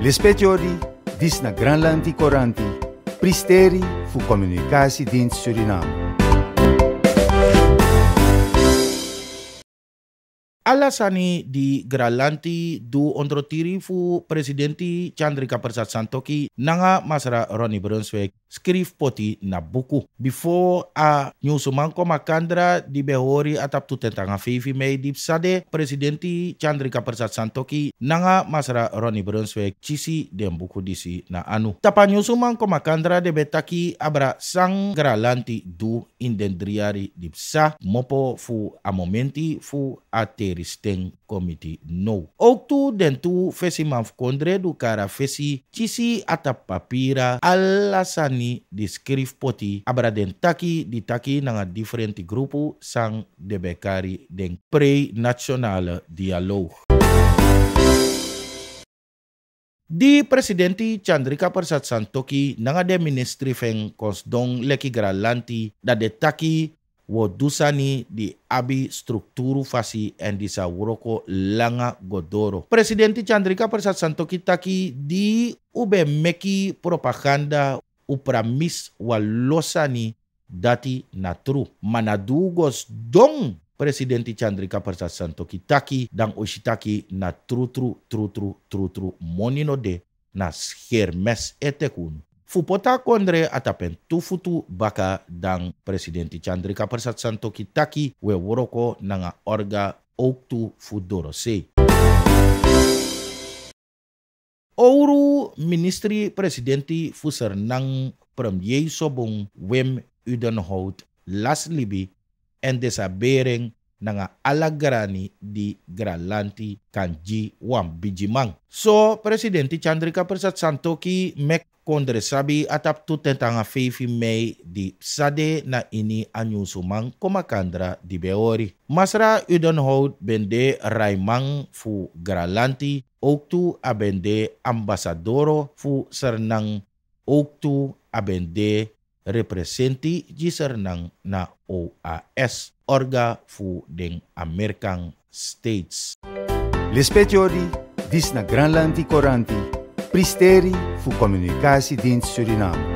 Lispetiori, dis na Granlandi Coranti, Pristeri fu Comunicatiedienst Suriname. Alasani di Gralanti du ondrotiri fu presidenti Chandrika Persat Santoki nanga masra Ronnie Brunswick skrif poti na buku. Before a nyusumanko makandra di behori atap tu tentang fifi mei di sade presidenti Chandrika Persat Santoki nanga masra Ronnie Brunswick cisi den buku disi na anu. Tapa nyusumanko makandra de betaki abra sang Gralanti du indendriari di sa mopo fu a momenti fu a Risteng Committee no. Ook tu den tu fesi manf kondre du kara fesi chisi ata papira alasani di skrif poti abra den taki di taki nanga differenti grupu sang de bekari den pre-nationale dialoog. Di presidenti Chandrika Persat Santoki nanga de ministri feng kosdong leki gralanti da de wo dusani di abi strukturu fasi en disa wuroko langa godoro. Presidenti Chandrika Persat Santoki taki di ube meki propaganda upramis walosani dati natru. Manadugos dong Presidenti Chandrika Persat Santoki taki dan oshitaki na tru tru tru tru tru tru monino de na schermes etekun Fupota kondre atapen tufutu baka dan presidenti Chandrika Persat Santo Kitaki we woroko nanga orga oktu fudoro se. Ouro ministri presidenti fuser nang premier sobong Wim Udenhout las libi en desabering nanga alagarani di gralanti kanji wam bijimang. So, Presidenti Chandrika Persat Santoki mek kondre sabi atap tu tentang fifi mei di sade na ini anyusumang komakandra di beori. Masra udon hold bende raimang fu gralanti oktu abende ambasadoro fu sernang oktu abende representi jisernang na OAS orga fu den American States. Lispetiori, dis na Granlandi Coranti, Pristeri fu Communicatiedienst Suriname.